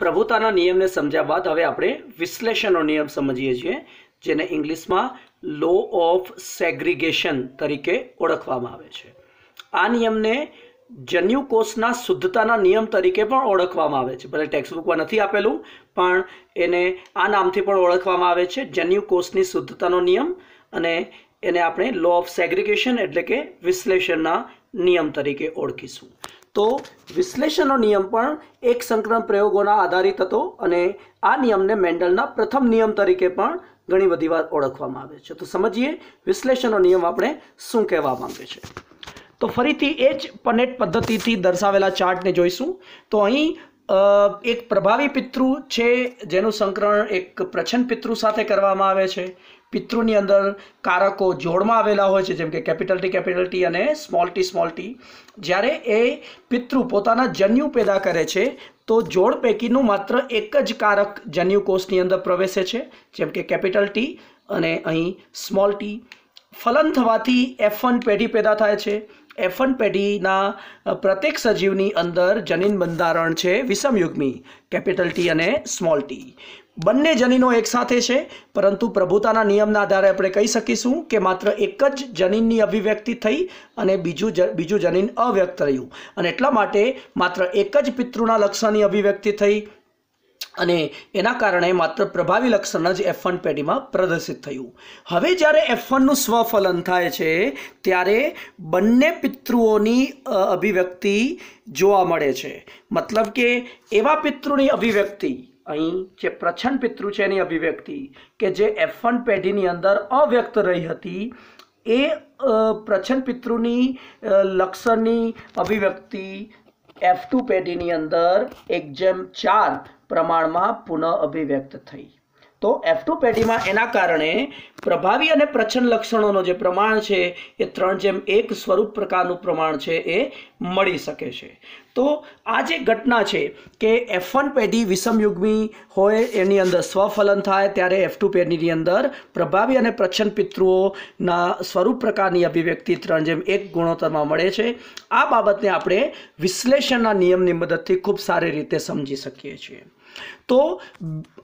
પ્રભુતાના નિયમને સમજ્યા બાદ હવે આપણે વિશ્લેષણનો નિયમ સમજીએ છીએ, જેને ઇંગ્લિશમાં લો ઓફ સેગ્રિગેશન તરીકે ઓળખવામાં આવે છે. આ નિયમને જન્યુ કોષના શુદ્ધતાના નિયમ તરીકે પણ ઓળખવામાં આવે છે. ભલે ટેક્સ્ટબુકમાં નથી આપેલું, પણ એને આ નામથી પણ ઓળખવામાં આવે છે. જન્યુ કોષની શુદ્ધતાનો નિયમ અને એને આપણે લો ઓફ સેગ્રિગેશન એટલે કે વિશ્લેષણના નિયમ તરીકે ઓળખીશું. તો વિશ્લેષણનો નિયમ પણ એક સંકલન પ્રયોગોના આધારિત હતો અને આ નિયમને મેન્ડલના પ્રથમ નિયમ તરીકે પણ ઘણી બધી વાર ઓળખવામાં આવે છે. તો સમજીએ વિશ્લેષણનો નિયમ આપણે શું કહેવા માંગે છે. તો ફરીથી એ જ પનેટ પદ્ધતિથી દર્શાવેલા ચાર્ટને જોઈશું. તો અહીં એક પ્રભાવી પિતૃ છે, જેનું સંકરણ એક પ્રછન્ન પિતૃ સાથે કરવામાં આવે છે. પિતૃની અંદર કારકો જોડમાં આવેલા હોય છે, જેમ કે કેપિટલ ટી કેપિટલ ટી અને સ્મોલ ટી સ્મોલ ટી. જ્યારે એ પિતૃ પોતાના જન્યુ પેદા કરે છે, તો જોડ પૈકીનું માત્ર એક જ કારક જન્યુકોષની અંદર પ્રવેશે છે, જેમ કે કેપિટલ ટી અને અહીં સ્મોલ ટી. ફલન થવાથી એફ વન પેઢી પેદા થાય છે. એફ વન પેઢીના પ્રત્યેક સજીવની અંદર જનીન બંધારણ છે વિષમયુગ્મી કેપિટલ ટી અને સ્મોલ ટી. બંને જનીનો એકસાથે છે, પરંતુ પ્રભુતાના નિયમના આધારે આપણે કહી શકીશું કે માત્ર એક જ જનીનની અભિવ્યક્તિ થઈ અને બીજું બીજું જનીન અવ્યક્ત રહ્યું. અને એટલા માટે માત્ર એક જ પિતૃના લક્ષણની અભિવ્યક્તિ થઈ. અને એના કારણે માત્ર પ્રભાવી લક્ષણ જ એફ વન પેઢીમાં પ્રદર્શિત થયું. હવે જ્યારે એફ વનનું સ્વફલન થાય છે, ત્યારે બંને પિતૃઓની અભિવ્યક્તિ જોવા મળે છે. મતલબ કે એવા પિતૃની અભિવ્યક્તિ, અહીં જે પ્રછન્ન પિતૃ છે એની અભિવ્યક્તિ, કે જે એફ વન પેઢીની અંદર અવ્યક્ત રહી હતી, એ પ્રછન્ન પિતૃની લક્ષણની અભિવ્યક્તિ એફ ટુ પેઢીની અંદર એક જેમ ચાર પ્રમાણમાં પુનઃ અભિવ્યક્ત થઈ. તો એફ ટુ પેઢીમાં એના કારણે પ્રભાવી અને પ્રચ્છન્ન લક્ષણોનો જે પ્રમાણ છે, એ ત્રણ જેમ એક સ્વરૂપ પ્રકારનું પ્રમાણ છે, એ મળી શકે છે. તો આ જે ઘટના છે કે એફ વન પેઢી વિષમયુગ્મી હોય, એની અંદર સ્વફલન થાય, ત્યારે એફ ટુ પેઢીની અંદર પ્રભાવી અને પ્રચ્છન્ન પિતૃઓના સ્વરૂપ પ્રકારની અભિવ્યક્તિ ત્રણ જેમ એક ગુણોત્તરમાં મળે છે. આ બાબતને આપણે વિશ્લેષણના નિયમની મદદથી ખૂબ સારી રીતે સમજી શકીએ છીએ. તો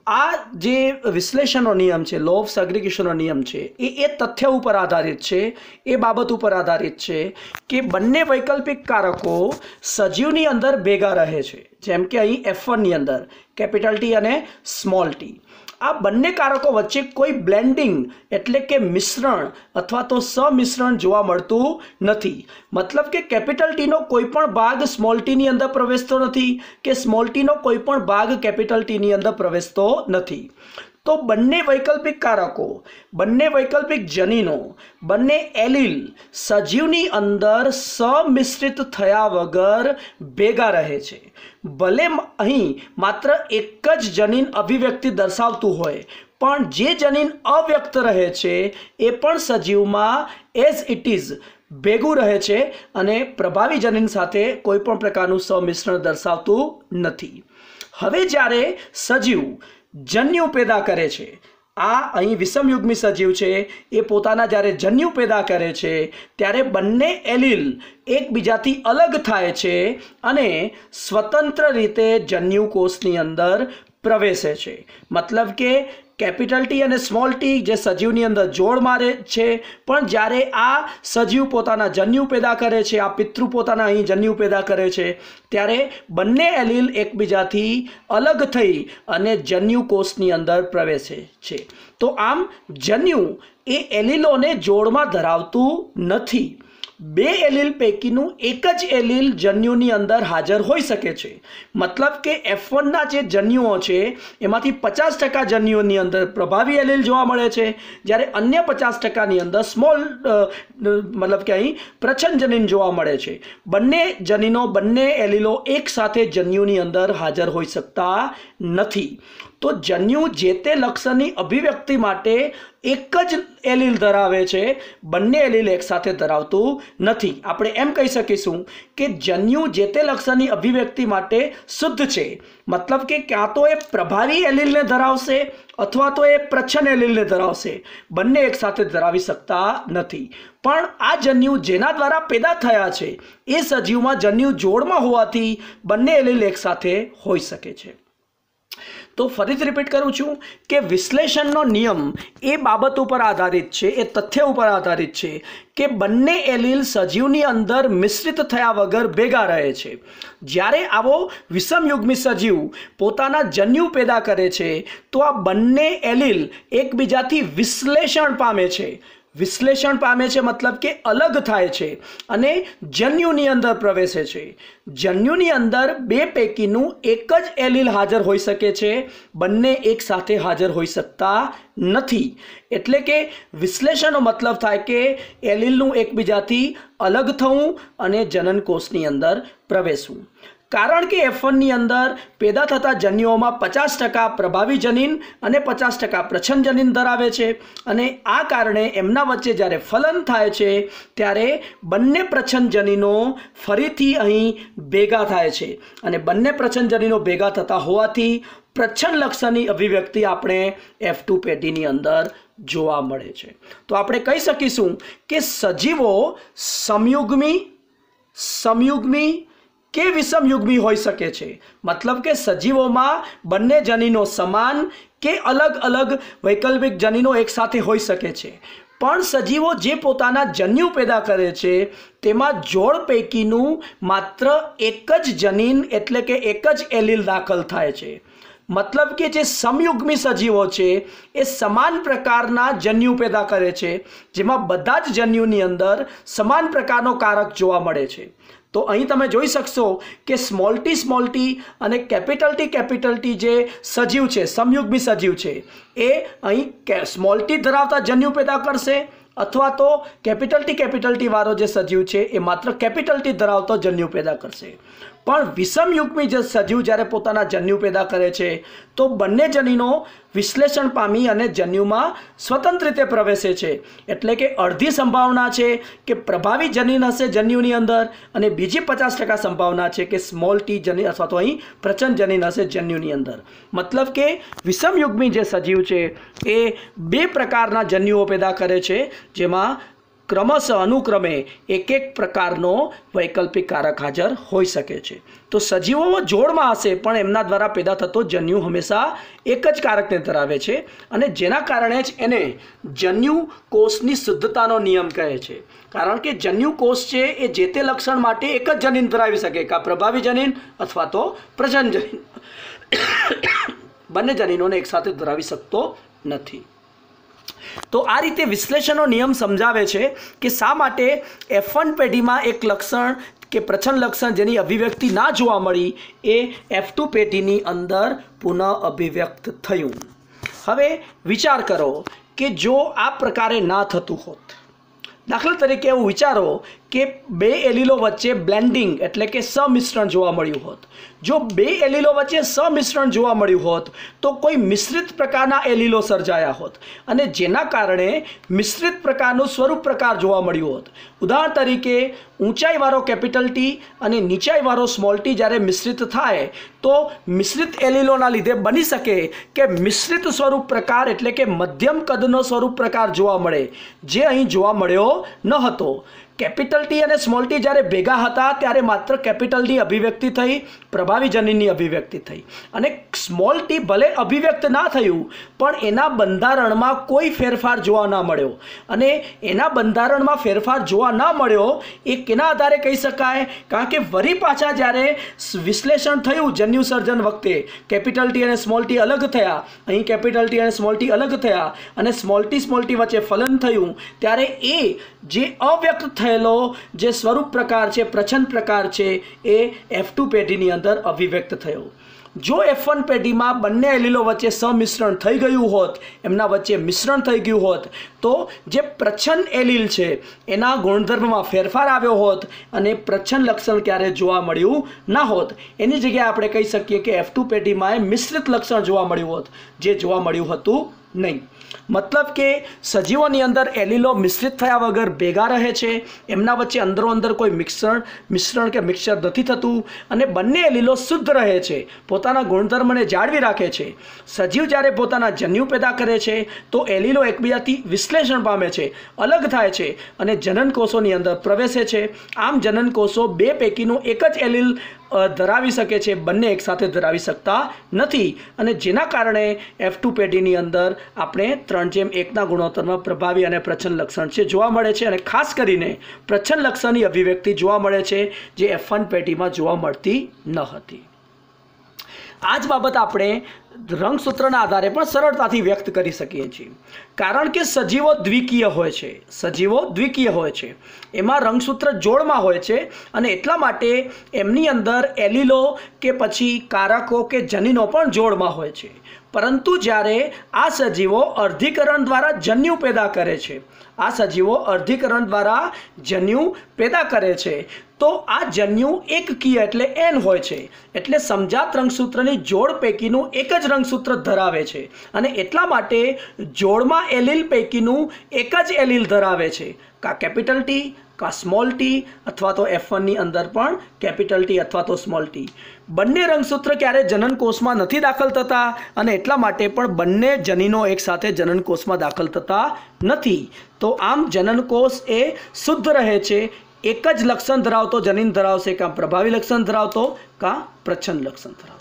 આ જે વિશ્લેષણનો નિયમ છે લો ઓફ સેગ્રિગેશનનો નિયમ છે, એ એ તથ્ય ઉપર આધારિત છે, એ બાબત ઉપર આધારિત છે કે બંને વૈકલ્પિક કારકો સજીવની અંદર ભેગા રહે છે. જેમ કે અહીં એફ વનની અંદર કેપિટલ ટી અને સ્મોલ ટી આ બંને કારકો વચ્ચે કોઈ બ્લેન્ડિંગ એટલે કે મિશ્રણ અથવા તો સમિશ્રણ જોવા મળતું નથી. મતલબ કે કેપિટલ ટીનો કોઈ પણ ભાગ સ્મોલ ટીની અંદર પ્રવેશતો નથી કે સ્મોલ ટીનો કોઈ પણ ભાગ કેપિટલ ટીની અંદર પ્રવેશતો નથી. તો બંને વૈકલ્પિક કારકો, બંને વૈકલ્પિક જનીનો, બંને એલિલ સજીવની અંદર સમિશ્રિત થયા વગર ભેગા રહે છે. ભલે અહીં માત્ર એક જ જનીન અભિવ્યક્તિ દર્શાવતું હોય, પણ જે જનીન અવ્યક્ત રહે છે, એ પણ સજીવમાં એઝ ઇટ ઇઝ ભેગું રહે છે અને પ્રભાવી જનીન સાથે કોઈ પણ પ્રકારનું સમિશ્રણ દર્શાવતું નથી. હવે જ્યારે સજીવ જન્યુ પેદા કરે છે. આ અહીં વિષમયુગ્મી સજીવ છે. એ પોતાના જ્યારે જન્યુ પેદા કરે છે, ત્યારે બંને એલિલ એકબીજાથી અલગ થાય છે અને સ્વતંત્ર રીતે જન્યુકોષની અંદર પ્રવેશે છે. મતલબ કે કેપિટલ ટી અને સ્મોલ ટી જે સજીવની અંદર જોડ મારે છે. પણ જ્યારે આ સજીવ પોતાના જન્યુ પેદા કરે છે, આ પિતૃ પોતાના અહીં જન્યુ પેદા કરે છે, ત્યારે બંને એલિલ એકબીજાથી અલગ થઈ અને જન્યુ કોષની અંદર પ્રવેશે છે. તો આમ જન્યુ એ એલિલોને જોડમાં ધરાવતું નથી. બે એલીલ પૈકીનું એક જ એલીલ જન્યુની અંદર હાજર હોઈ શકે છે. મતલબ કે એફ વનના જે જન્યુઓ છે, એમાંથી પચાસ ટકા જન્યુઓની અંદર પ્રભાવી એલીલ જોવા મળે છે. જ્યારે અન્ય પચાસ ટકાની અંદર સ્મોલ મતલબ કે અહીં પ્રચંડ જનીન જોવા મળે છે. બંને જનીનો, બંને એલીલો એકસાથે જન્યુની અંદર હાજર હોઈ શકતા નથી. તો જન્યુ જે તે લક્ષણની અભિવ્યક્તિ માટે એક જ એલીલ ધરાવે છે. બંને એલીલ એકસાથે ધરાવતું નથી. આપણે એમ કહી શકીશું કે જન્યુ જે તે લક્ષણની અભિવ્યક્તિ માટે શુદ્ધ છે. મતલબ કે ક્યાં તો એ પ્રભાવી એલીલને ધરાવશે અથવા તો એ પ્રચ્છન્ન એલીલને ધરાવશે. બંને એકસાથે ધરાવી શકતા નથી. પણ આ જન્યુ જેના દ્વારા પેદા થયા છે એ સજીવમાં જન્યુ જોડમાં હોવાથી બંને એલીલ એકસાથે હોઈ શકે છે. તો ફરીથી રિપીટ કરું છું કે વિશ્લેષણનો નિયમ એ બાબત ઉપર આધારિત છે, એ તથ્ય ઉપર આધારિત છે કે બંને એલીલ સજીવની અંદર મિશ્રિત થયા વગર ભેગા રહે છે. જ્યારે આવો વિષમયુગ્મી સજીવ પોતાના જન્યુ પેદા કરે છે, તો આ બંને એલીલ એકબીજાથી વિશ્લેષણ પામે છે. વિશ્લેષણ પામે છે, મતલબ કે અલગ થાય છે અને જન્યુની અંદર પ્રવેશે છે. જન્યુની અંદર બે પૈકીનું એક જ એલીલ હાજર હોઈ શકે છે, બંને એક સાથે હાજર હોઈ શકતા નથી. એટલે કે વિશ્લેષણનો મતલબ થાય કે એલીલનું એકબીજાથી અલગ થવું અને જનનકોષની અંદર પ્રવેશવું. કારણ કે એફ વનની અંદર પેદા થતા જન્યુઓમાં પચાસ ટકા પ્રભાવી જનીન અને પચાસ ટકા પ્રછન્ન જનીન ધરાવે છે. અને આ કારણે એમના વચ્ચે જ્યારે ફલન થાય છે, ત્યારે બંને પ્રછન્ન જનીનો ફરીથી અહીં ભેગા થાય છે. અને બંને પ્રછન્ન જનીનો ભેગા થતા હોવાથી પ્રચ્છન લક્ષણની અભિવ્યક્તિ આપણે એફ ટુ પેઢીની અંદર જોવા મળે છે. તો આપણે કહી શકીશું કે સજીવો સમયુગ્મી સમયુગ્મી કે વિષમયુગ્મી હોઈ શકે છે? મતલબ કે સજીવોમાં બંને જનીનો સમાન કે અલગ અલગ વૈકલ્પિક જનીનો એકસાથે હોઈ શકે છે? પણ સજીવો જે પોતાના જન્યુ પેદા કરે છે, તેમાં જોડ પૈકીનું માત્ર એક જ જનીન એટલે કે એક જ એલીલ દાખલ થાય છે. મતલબ કે જે સમયુગ્મી સજીવો છે, એ સમાન પ્રકારના જન્યુ પેદા કરે છે, જેમાં બધા જ જન્યુની અંદર સમાન પ્રકારનો કારક જોવા મળે છે. તો અહીં તમે જોઈ શકશો કે સ્મોલ ટી સ્મોલ ટી અને કેપિટલ ટી કેપિટલ ટી જે સજીવ છે, સંયુગ્મી સજીવ છે, એ અહીં સ્મોલ ટી ધરાવતા જન્યુ પેદા કરશે અથવા તો કેપિટલ ટી વાળો જે સજીવ છે, એ માત્ર કેપિટલ ટી ધરાવતો જન્યુ પેદા કરશે. પણ વિષમયુગ્મી જે સજીવ જ્યારે પોતાના જન્યુ પેદા કરે છે, તો બંને જનીનો વિશ્લેષણ પામી અને જન્યુમાં સ્વતંત્ર રીતે પ્રવેશે છે. એટલે કે અડધી સંભાવના છે કે પ્રભાવી જનીન હશે જન્યુની અંદર અને બીજી પચાસ ટકા સંભાવના છે કે સ્મોલ ટી જનીન અથવા તો અહીં પ્રચંડ જનીન હશે જન્યુની અંદર. મતલબ કે વિષમયુગ્મી જે સજીવ છે, એ બે પ્રકારના જન્યુઓ પેદા કરે છે, જેમાં ક્રમશઃ અનુક્રમે એક એક પ્રકારનો વૈકલ્પિક કારક હાજર હોઈ શકે છે. તો સજીવો જોડમાં હશે, પણ એમના દ્વારા પેદા થતો જન્યુ હંમેશા એક જ કારકને ધરાવે છે અને જેના કારણે જ એને જન્યુ કોષની શુદ્ધતાનો નિયમ કહે છે. કારણ કે જન્યુ કોષ છે, એ જે તે લક્ષણ માટે એક જ જનીન ધરાવી શકે, કાં પ્રભાવી જનીન અથવા તો પ્રજન જનીન. બંને જનીનોને એકસાથે ધરાવી શકતો નથી. તો આ રીતે વિશ્લેષણનો નિયમ સમજાવે છે કે શા માટે એફ વન પેઢીમાં એક લક્ષણ કે પ્રચંડ લક્ષણ જેની અભિવ્યક્તિ ના જોવા મળી એ એફ ટુ પેઢીની અંદર પુનઃ અભિવ્યક્ત થયું. હવે વિચાર કરો કે જો આ પ્રકારે ના થતું હોત દાખલા તરીકે એવું વિચારો કે બે એલીલો વચ્ચે બ્લેન્ડિંગ એટલે કે સમિશ્રણ જોવા મળ્યું હોત. જો બે એલીલો વચ્ચે સમિશ્રણ જોવા મળ્યું હોત, તો કોઈ મિશ્રિત પ્રકારના એલીલો સર્જાયા હોત અને જેના કારણે મિશ્રિત પ્રકારનું સ્વરૂપ પ્રકાર જોવા મળ્યું હોત. ઉદાહરણ તરીકે ઊંચાઈવાળો કેપિટલ ટી અને નીચાઈવાળો સ્મોલ ટી જ્યારે મિશ્રિત થાય, તો મિશ્રિત એલીલોના લીધે બની શકે કે મિશ્રિત સ્વરૂપ પ્રકાર એટલે કે મધ્યમ કદનો સ્વરૂપ પ્રકાર જોવા મળે. જે અહીં જોવા મળ્યો ન હતો કેપિટલ ટી અને સ્મોલ ટી જ્યારે ભેગા હતા, ત્યારે માત્ર કેપિટલની અભિવ્યક્તિ થઈ, પ્રભાવી જનીનની અભિવ્યક્તિ થઈ. અને સ્મોલ ટી ભલે અભિવ્યક્ત ના થયું, પણ એના બંધારણમાં કોઈ ફેરફાર જોવા ના મળ્યો. અને એના બંધારણમાં ફેરફાર જોવા ના મળ્યો, એ કેના આધારે કહી શકાય? કારણ કે વરી પાછા જ્યારે વિશ્લેષણ થયું જન્યુ સર્જન વખતે, કેપિટલ ટી અને સ્મોલ ટી અલગ થયા, અહીં કેપિટલ ટી અને સ્મોલ ટી અલગ થયા, અને સ્મોલ ટી સ્મોલ ટી વચ્ચે ફલન થયું, ત્યારે એ જે અવ્યક્ત થયેલો જે સ્વરૂપ પ્રકાર છે, પ્રછન પ્રકાર છે, એ એફ ટુ પેઢીની અંદર અભિવ્યક્ત થયો. જો એફ વન પેઢીમાં બંને એલીલો વચ્ચે સમિશ્રણ થઈ ગયું હોત, એમના વચ્ચે મિશ્રણ થઈ ગયું હોત, તો જે પ્રચ્છન્ન એલીલ છે, એના ગુણધર્મમાં ફેરફાર આવ્યો હોત અને પ્રચ્છન્ન લક્ષણ ક્યારે જોવા મળ્યું ના હોત. એની જગ્યાએ આપણે કહી શકીએ કે એફ ટુ પેઢીમાં મિશ્રિત લક્ષણ જોવા મળ્યું હોત. જે જોવા મળ્યું હતું નહીં. મતલબ કે સજીવોની અંદર એલીલો મિશ્રિત થયા વગર ભેગા રહે છે. એમના વચ્ચે અંદરો અંદર કોઈ મિશ્રણ મિશ્રણ કે મિક્સર નથી થતું અને બંને એલીલો શુદ્ધ રહે છે. પોતાના ગુણધર્મને જાળવી રાખે છે. સજીવ જ્યારે પોતાના જન્યુ પેદા કરે છે, તો એલીલો એકબીજાથી વિશ્લેષણ પામે છે, અલગ થાય છે અને જનન કોષોની અંદર પ્રવેશે છે. આમ જનન કોષો બે પૈકીનું એક જ એલીલ ધરાવી શકે છે. બંને એકસાથે ધરાવી શકતા નથી. અને જેના કારણે એફ ટુ પેઢીની અંદર આપણે ત્રણ જેમ એકના ગુણોત્તરમાં પ્રભાવી અને પ્રચંડ લક્ષણ છે જોવા મળે છે. અને ખાસ કરીને પ્રચ્છન્ન લક્ષણની અભિવ્યક્તિ જોવા મળે છે જે એફ વન પેઢીમાં જોવા મળતી ન હતી. આ જ બાબત આપણે રંગસૂત્રના આધારે પણ સરળતાથી વ્યક્ત કરી શકીએ છીએ. કારણ કે સજીવો દ્વિકીય હોય છે. સજીવો દ્વિકીય હોય છે. એમાં રંગસૂત્ર જોડમાં હોય છે અને એટલા માટે એમની અંદર એલિલો કે પછી કારકો કે જનીનો પણ જોડમાં હોય છે. પરંતુ જ્યારે આ સજીવો અર્ધીકરણ દ્વારા જન્યુ પેદા કરે છે, આ સજીવો અર્ધીકરણ દ્વારા જન્યુ પેદા કરે છે, તો આ જન્યુ એક કી એટલે એન હોય છે, એટલે સમજાત રંગસૂત્રની જોડ પૈકીનું એક જ રંગસૂત્ર ધરાવે છે અને એટલા માટે જોડમાં એલિલ પૈકીનું એક જ એલિલ ધરાવે છે. કા કેપિટલ ટી સ્મોલ ટી અથવા તો એફ વનની અંદર પણ કેપિટલ ટી અથવા તો સ્મોલ ટી બંને રંગસૂત્ર ક્યારે જનનકોષમાં નથી દાખલ થતા અને એટલા માટે પણ બંને જનીનો એકસાથે જનનકોષમાં દાખલ થતા નથી. તો આમ જનનકોષ એ શુદ્ધ રહે છે, એક જ લક્ષણ ધરાવતો જનીન ધરાવશે, કાં પ્રભાવી લક્ષણ ધરાવતો, કાં પ્રચ્છન્ન લક્ષણ ધરાવતો.